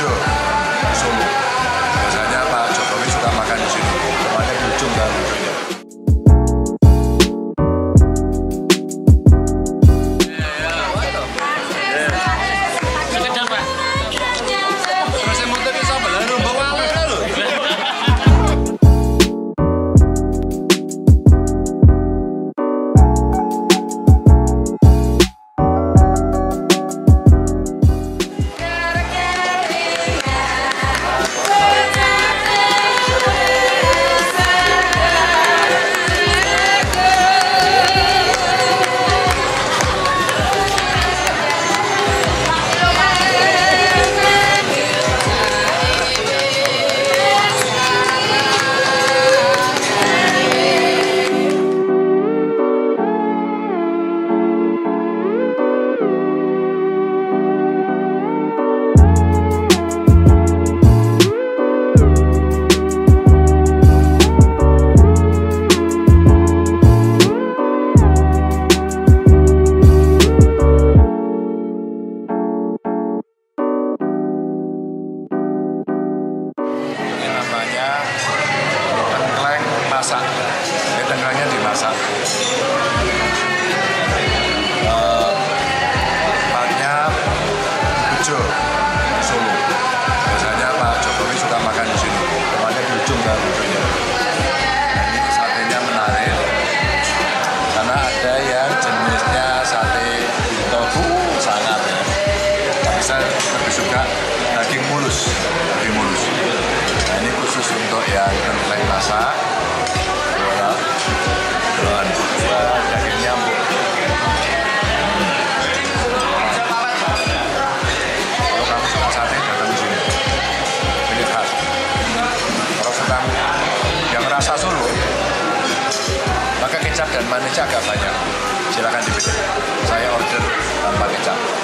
culture. So dimasak. Di tengahnya dimasak. Uh, Solo. Biasanya Pak Jokowi suka makan di sini. Tempatnya ujung baru ini daging mulus daging mulus. Nah, ini khusus untuk yang kedelai masak. orang yang rasa Solo, maka kecap dan manisnya agak banyak. Silakan dipilih. Saya order tanpa kecap.